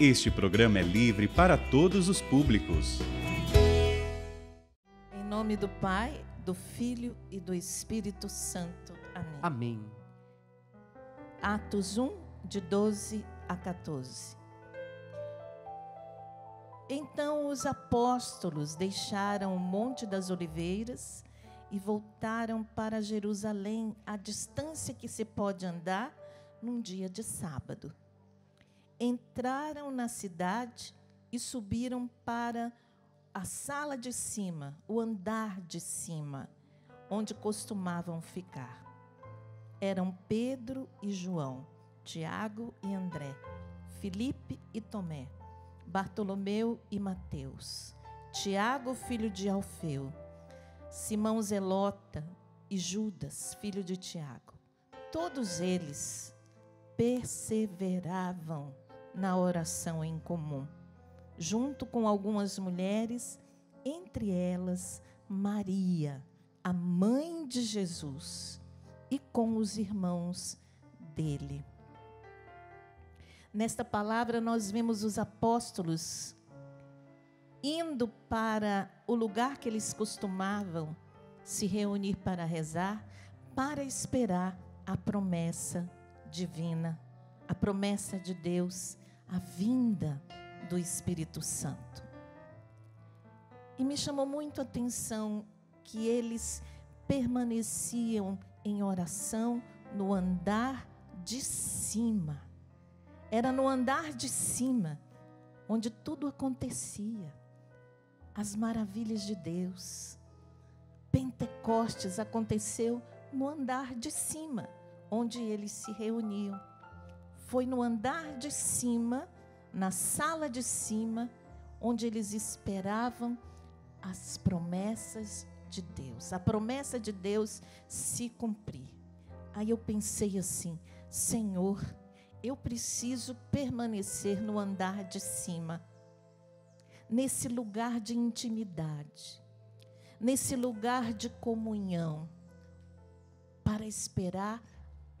Este programa é livre para todos os públicos. Em nome do Pai, do Filho e do Espírito Santo. Amém. Amém. Atos 1, de 12 a 14. Então os apóstolos deixaram o Monte das Oliveiras e voltaram para Jerusalém, a distância que se pode andar num dia de sábado entraram na cidade e subiram para a sala de cima, o andar de cima, onde costumavam ficar. Eram Pedro e João, Tiago e André, Filipe e Tomé, Bartolomeu e Mateus, Tiago, filho de Alfeu, Simão Zelota e Judas, filho de Tiago. Todos eles perseveravam na oração em comum, junto com algumas mulheres, entre elas Maria, a mãe de Jesus, e com os irmãos dele. Nesta palavra, nós vemos os apóstolos indo para o lugar que eles costumavam se reunir para rezar, para esperar a promessa divina, a promessa de Deus a vinda do Espírito Santo. E me chamou muito a atenção que eles permaneciam em oração no andar de cima. Era no andar de cima onde tudo acontecia. As maravilhas de Deus. Pentecostes aconteceu no andar de cima, onde eles se reuniam foi no andar de cima, na sala de cima, onde eles esperavam as promessas de Deus, a promessa de Deus se cumprir. Aí eu pensei assim: Senhor, eu preciso permanecer no andar de cima, nesse lugar de intimidade, nesse lugar de comunhão, para esperar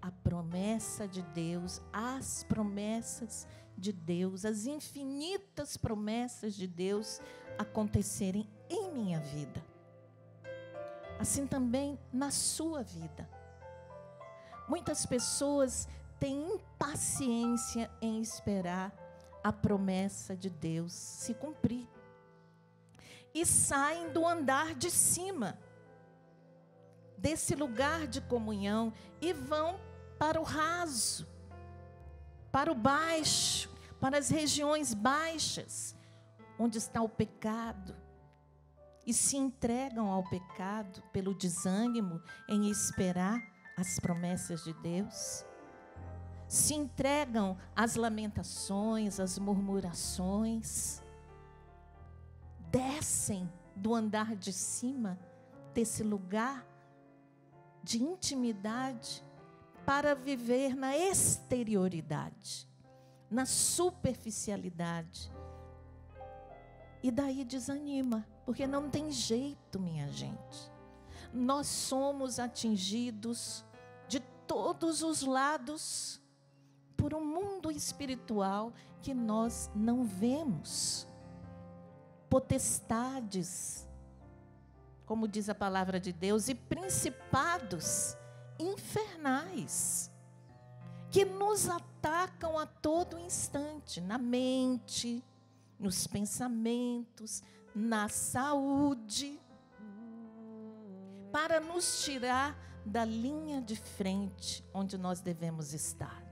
a promessa de Deus, as promessas de Deus, as infinitas promessas de Deus acontecerem em minha vida. Assim também na sua vida. Muitas pessoas têm impaciência em esperar a promessa de Deus se cumprir. E saem do andar de cima, desse lugar de comunhão, e vão para o raso, para o baixo, para as regiões baixas, onde está o pecado, e se entregam ao pecado pelo desânimo em esperar as promessas de Deus. Se entregam às lamentações, às murmurações, descem do andar de cima desse lugar de intimidade para viver na exterioridade, na superficialidade. E daí desanima, porque não tem jeito, minha gente. Nós somos atingidos de todos os lados por um mundo espiritual que nós não vemos. Potestades, como diz a palavra de Deus, e principados infernais que nos atacam a todo instante, na mente, nos pensamentos, na saúde, para nos tirar da linha de frente onde nós devemos estar.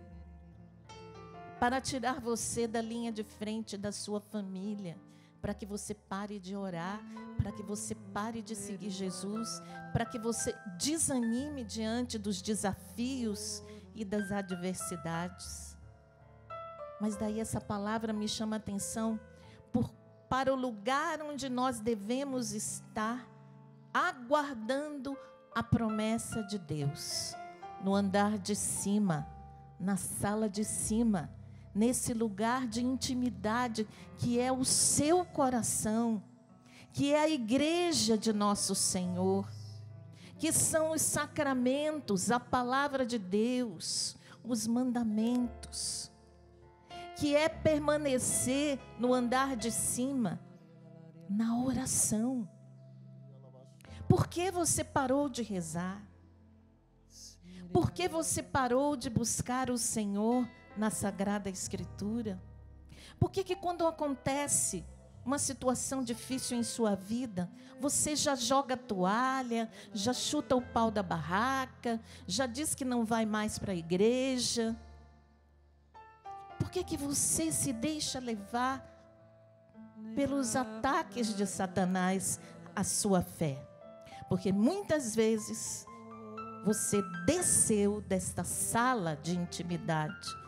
Para tirar você da linha de frente da sua família, para que você pare de orar, para que você pare de seguir Jesus, para que você desanime diante dos desafios e das adversidades. Mas daí essa palavra me chama a atenção por, para o lugar onde nós devemos estar, aguardando a promessa de Deus, no andar de cima, na sala de cima nesse lugar de intimidade que é o seu coração, que é a igreja de nosso Senhor, que são os sacramentos, a palavra de Deus, os mandamentos, que é permanecer no andar de cima, na oração. Por que você parou de rezar? Por que você parou de buscar o Senhor na Sagrada Escritura? Por que, que quando acontece uma situação difícil em sua vida, você já joga a toalha, já chuta o pau da barraca, já diz que não vai mais para a igreja? Por que, que você se deixa levar pelos ataques de Satanás à sua fé? Porque muitas vezes você desceu desta sala de intimidade,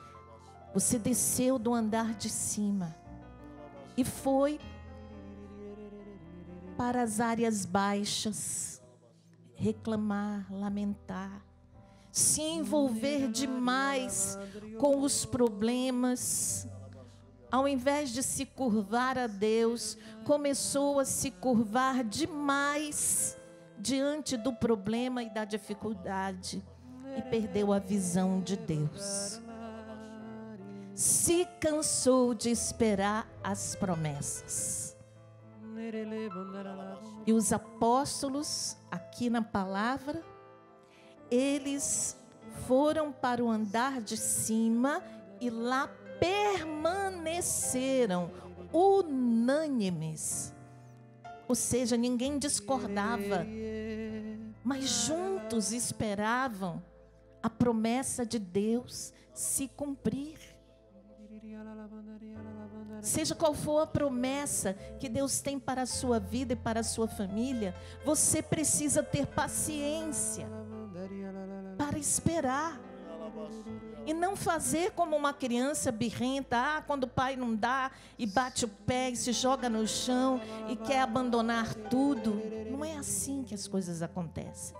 você desceu do andar de cima e foi para as áreas baixas reclamar, lamentar, se envolver demais com os problemas. Ao invés de se curvar a Deus, começou a se curvar demais diante do problema e da dificuldade e perdeu a visão de Deus. Se cansou de esperar as promessas. E os apóstolos, aqui na palavra, eles foram para o andar de cima e lá permaneceram unânimes. Ou seja, ninguém discordava mas juntos esperavam a promessa de Deus se cumprir. Seja qual for a promessa que Deus tem para a sua vida e para a sua família, você precisa ter paciência para esperar. E não fazer como uma criança birrenta, ah, quando o pai não dá e bate o pé e se joga no chão e quer abandonar tudo. Não é assim que as coisas acontecem.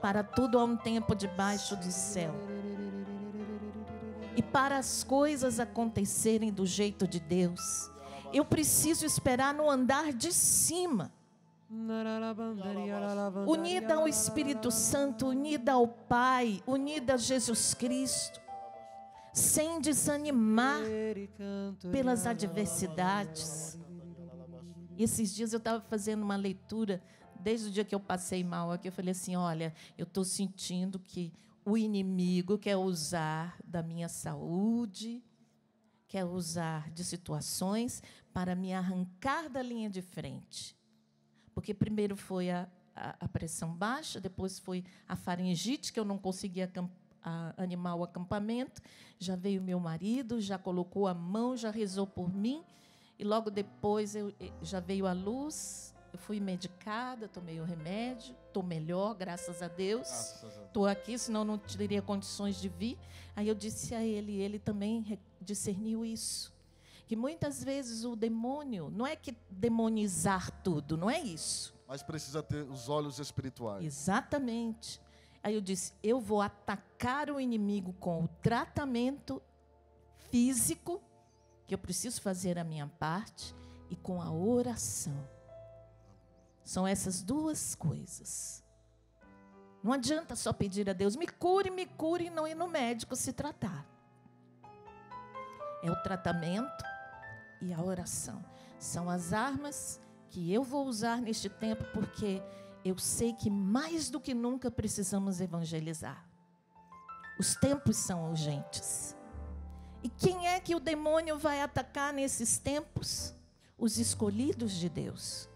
Para tudo há um tempo debaixo do céu. E para as coisas acontecerem do jeito de Deus, eu preciso esperar no andar de cima unida ao Espírito Santo, unida ao Pai, unida a Jesus Cristo, sem desanimar pelas adversidades. E esses dias eu estava fazendo uma leitura, desde o dia que eu passei mal aqui, eu falei assim: olha, eu estou sentindo que o inimigo quer usar da minha saúde, quer usar de situações para me arrancar da linha de frente. Porque primeiro foi a, a, a pressão baixa, depois foi a faringite, que eu não conseguia animar o acampamento. Já veio meu marido, já colocou a mão, já rezou por mim. E logo depois eu, já veio a luz, eu fui medicada, tomei o remédio, estou melhor, graças a Deus. Estou aqui, senão não teria condições de vir. Aí eu disse a ele, ele também discerniu isso que muitas vezes o demônio não é que demonizar tudo, não é isso. Mas precisa ter os olhos espirituais. Exatamente. Aí eu disse: eu vou atacar o inimigo com o tratamento físico, que eu preciso fazer a minha parte, e com a oração. São essas duas coisas. Não adianta só pedir a Deus, me cure, me cure, e não ir no médico se tratar. É o tratamento e a oração. São as armas que eu vou usar neste tempo, porque eu sei que mais do que nunca precisamos evangelizar. Os tempos são urgentes. E quem é que o demônio vai atacar nesses tempos? Os escolhidos de Deus,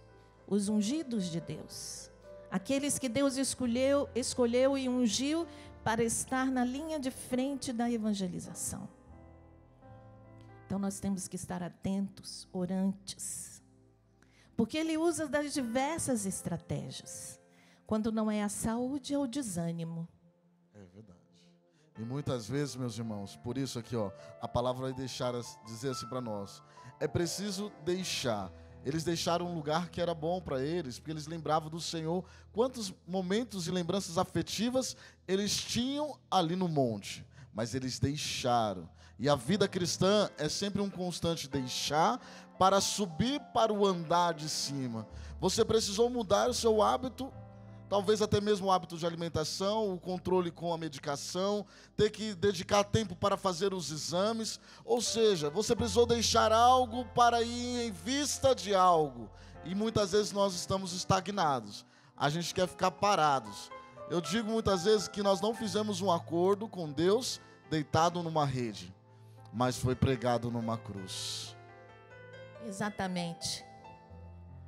os ungidos de Deus, aqueles que Deus escolheu, escolheu e ungiu para estar na linha de frente da evangelização. Então nós temos que estar atentos, orantes. Porque ele usa das diversas estratégias. Quando não é a saúde, é o desânimo. É verdade. E muitas vezes, meus irmãos, por isso aqui, ó, a palavra vai deixar dizer assim para nós: é preciso deixar. Eles deixaram um lugar que era bom para eles, porque eles lembravam do Senhor. Quantos momentos e lembranças afetivas eles tinham ali no monte, mas eles deixaram. E a vida cristã é sempre um constante deixar para subir para o andar de cima. Você precisou mudar o seu hábito talvez até mesmo o hábito de alimentação, o controle com a medicação, ter que dedicar tempo para fazer os exames. Ou seja, você precisou deixar algo para ir em vista de algo. E muitas vezes nós estamos estagnados. A gente quer ficar parados. Eu digo muitas vezes que nós não fizemos um acordo com Deus deitado numa rede, mas foi pregado numa cruz. Exatamente.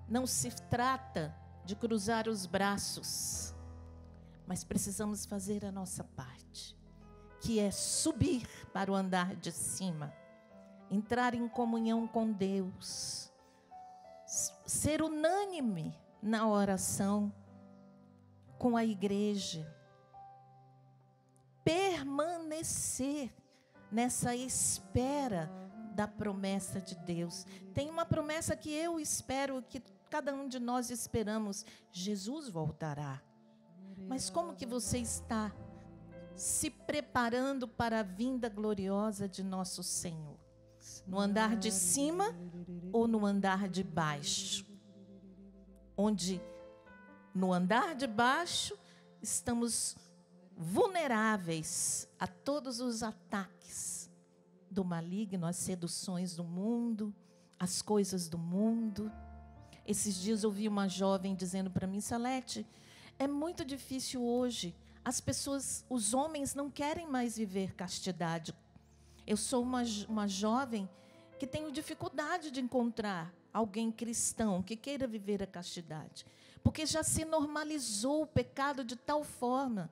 Não se trata de cruzar os braços, mas precisamos fazer a nossa parte, que é subir para o andar de cima, entrar em comunhão com Deus, ser unânime na oração com a igreja, permanecer nessa espera da promessa de Deus. Tem uma promessa que eu espero, que cada um de nós esperamos: Jesus voltará. Mas como que você está se preparando para a vinda gloriosa de nosso Senhor? No andar de cima ou no andar de baixo? Onde no andar de baixo estamos vulneráveis a todos os ataques do maligno, as seduções do mundo, as coisas do mundo. Esses dias ouvi uma jovem dizendo para mim, Salete, é muito difícil hoje. As pessoas, os homens não querem mais viver castidade. Eu sou uma, uma jovem que tenho dificuldade de encontrar alguém cristão que queira viver a castidade. Porque já se normalizou o pecado de tal forma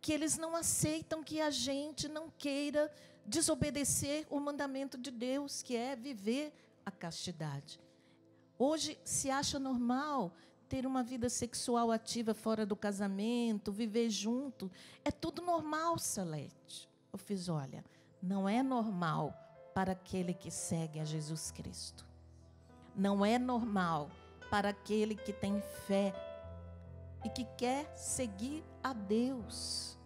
que eles não aceitam que a gente não queira desobedecer o mandamento de Deus, que é viver a castidade. Hoje se acha normal ter uma vida sexual ativa fora do casamento, viver junto. É tudo normal, Salete. Eu fiz, olha, não é normal para aquele que segue a Jesus Cristo. Não é normal para aquele que tem fé e que quer seguir a Deus.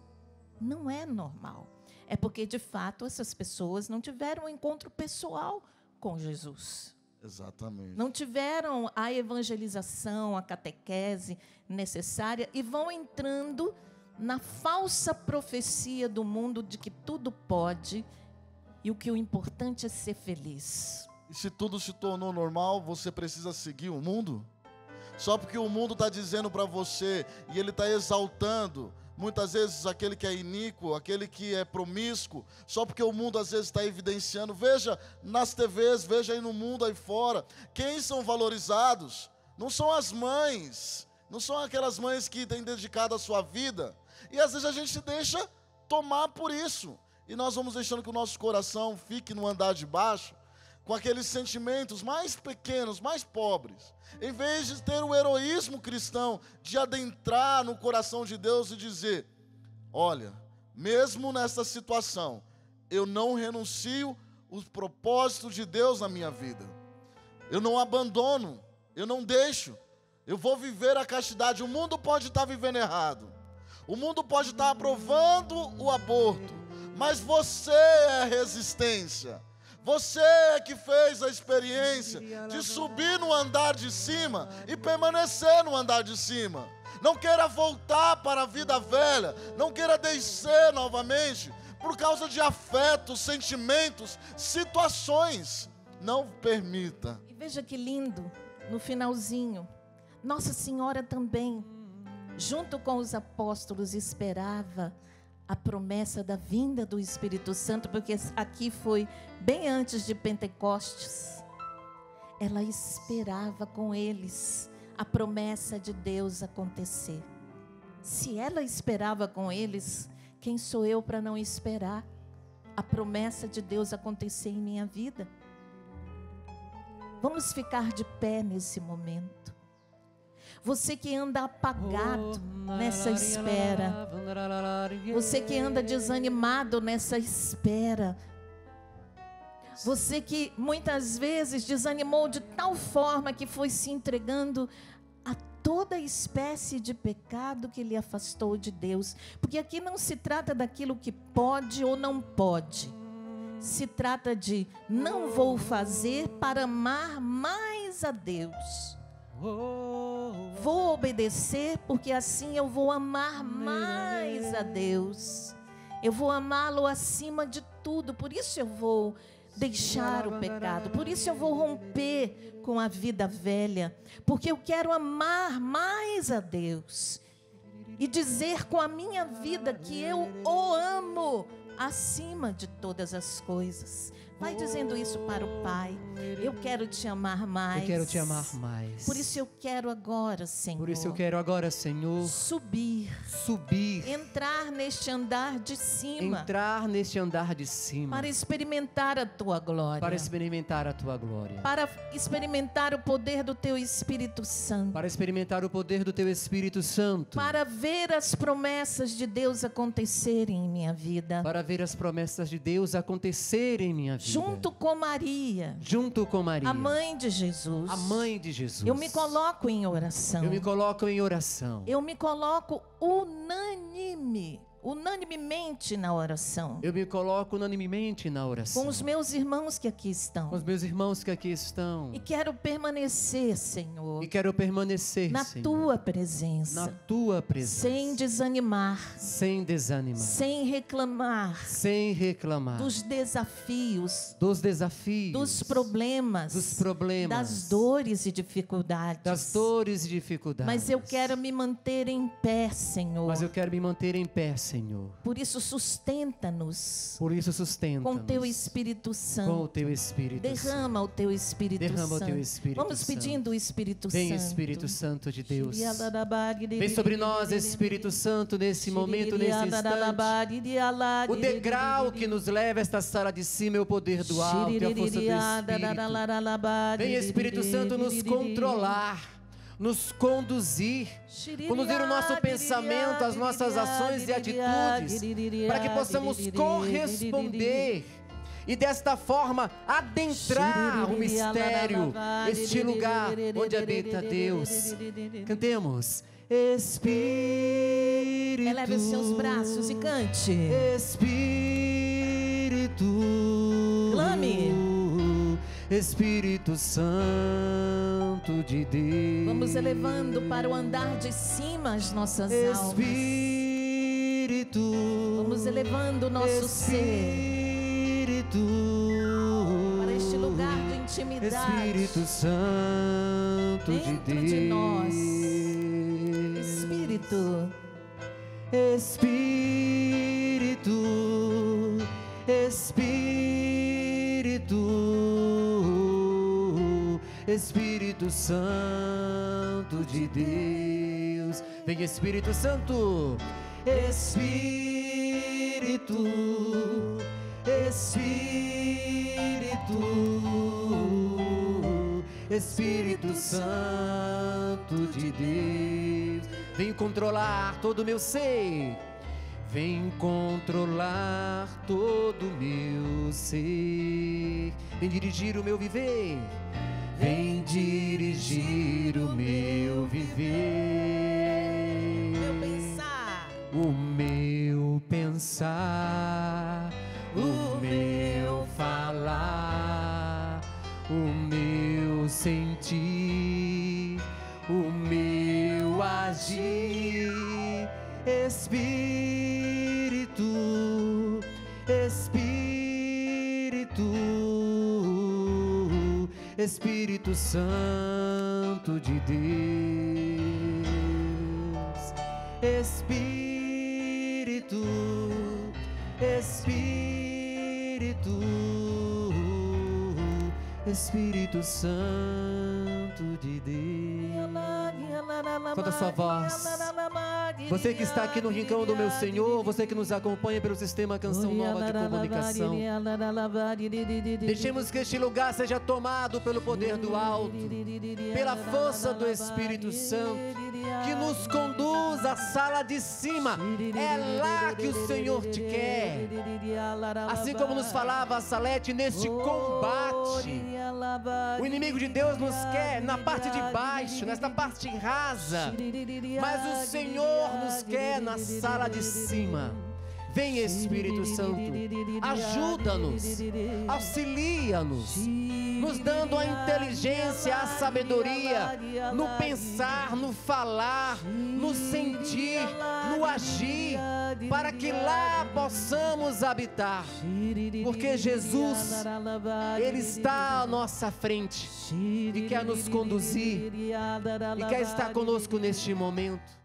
Não é normal. É porque, de fato, essas pessoas não tiveram um encontro pessoal com Jesus. Exatamente. Não tiveram a evangelização, a catequese necessária e vão entrando na falsa profecia do mundo de que tudo pode e o que o importante é ser feliz. E se tudo se tornou normal, você precisa seguir o mundo? Só porque o mundo está dizendo para você e ele está exaltando muitas vezes aquele que é iníquo, aquele que é promíscuo, só porque o mundo às vezes está evidenciando. Veja nas TVs, veja aí no mundo aí fora, quem são valorizados? Não são as mães, não são aquelas mães que têm dedicado a sua vida. E às vezes a gente se deixa tomar por isso. E nós vamos deixando que o nosso coração fique no andar de baixo, com aqueles sentimentos mais pequenos, mais pobres. Em vez de ter o heroísmo cristão de adentrar no coração de Deus e dizer: Olha, mesmo nessa situação, eu não renuncio os propósitos de Deus na minha vida. Eu não abandono, eu não deixo. Eu vou viver a castidade. O mundo pode estar vivendo errado. O mundo pode estar aprovando o aborto, mas você é resistência. Você é que fez a experiência de subir no andar de cima e permanecer no andar de cima. Não queira voltar para a vida velha, não queira descer novamente por causa de afetos, sentimentos, situações. Não permita. E veja que lindo, no finalzinho, Nossa Senhora também, junto com os apóstolos, esperava a promessa da vinda do Espírito Santo, porque aqui foi bem antes de Pentecostes. Ela esperava com eles a promessa de Deus acontecer. Se ela esperava com eles, quem sou eu para não esperar a promessa de Deus acontecer em minha vida? Vamos ficar de pé nesse momento. Você que anda apagado nessa espera. Você que anda desanimado nessa espera. Você que muitas vezes desanimou de tal forma que foi se entregando a toda espécie de pecado que lhe afastou de Deus. Porque aqui não se trata daquilo que pode ou não pode. Se trata de não vou fazer para amar mais a Deus Vou obedecer porque assim eu vou amar mais a Deus. Eu vou amá-lo acima de tudo. Por isso eu vou deixar o pecado. Por isso eu vou romper com a vida velha, porque eu quero amar mais a Deus e dizer com a minha vida que eu o amo acima de todas as coisas. Vai dizendo isso para o Pai. Eu quero te amar mais. Eu quero te amar mais. Por isso eu quero agora, Senhor. Por isso eu quero agora, Senhor, subir, subir, entrar neste andar de cima, entrar neste andar de cima, para experimentar a tua glória, para experimentar a tua glória, para experimentar o poder do teu Espírito Santo, para experimentar o poder do teu Espírito Santo, para ver as promessas de Deus acontecerem em minha vida, para ver as promessas de Deus acontecerem em minha vida junto com Maria, junto com Maria, a mãe de Jesus, a mãe de Jesus. Eu me coloco em oração. Eu me coloco em oração. Eu me coloco unânime unanimemente na oração. Eu me coloco unanimemente na oração. Com os meus irmãos que aqui estão. Com os meus irmãos que aqui estão. E quero permanecer, Senhor. E quero permanecer, na Senhor, tua presença. Na tua presença. Sem desanimar. Sem desanimar. Sem reclamar. Sem reclamar. Dos desafios. Dos desafios. Dos problemas. Dos problemas. Das dores e dificuldades. Das dores e dificuldades. Mas eu quero me manter em pé, Senhor. Mas eu quero me manter em pé, Senhor. Senhor. Por isso sustenta-nos. Por isso sustenta-nos. Com teu Espírito Santo. Com o teu Espírito Derrama Santo. o teu Espírito Derrama Santo. o teu Espírito Vamos Santo. pedindo o Espírito Vem, Santo. Espírito Santo de Deus. Vem sobre nós, Espírito Santo, nesse momento, nesse instante. O degrau que nos leva a esta sala de cima é o poder do alto e a força do Espírito. Vem, Espírito Santo, nos controlar nos conduzir, conduzir o nosso pensamento, as nossas ações e atitudes, para que possamos corresponder e desta forma adentrar o mistério, este lugar onde habita Deus. Cantemos. Espírito. Eleve os seus braços e cante. Espírito. Clame. Espírito Santo de Deus. Vamos elevando para o andar de cima as nossas Espírito, almas. Vamos elevando o nosso Espírito, ser para este lugar de intimidade. Espírito Santo dentro de de Deus. nós. Espírito. Espírito, Espírito, Espírito Santo de Deus. Vem Espírito Santo, Espírito, Espírito, Espírito Santo de Deus. Vem controlar todo o meu ser. Vem controlar todo o meu ser. Vem dirigir o meu viver. Vem dirigir o meu viver. Meu pensar. O meu pensar. Espírito, Santo de Deus, Espírito, Espírito, Espírito Santo de Deus. Toda a sua voz. Você que está aqui no rincão do meu Senhor, você que nos acompanha pelo sistema Canção Nova de Comunicação. Deixemos que este lugar seja tomado pelo poder do alto, pela força do Espírito Santo, que nos conduz à sala de cima. É lá que o Senhor te quer. Assim como nos falava Salete neste combate. O inimigo de Deus nos quer na parte de baixo, nesta parte rasa. Mas o Senhor nos quer na sala de cima. Vem Espírito Santo, ajuda-nos, auxilia-nos, nos dando a inteligência, a sabedoria no pensar, no falar, no sentir, no agir, para que lá possamos habitar. Porque Jesus, Ele está à nossa frente e quer nos conduzir e quer estar conosco neste momento.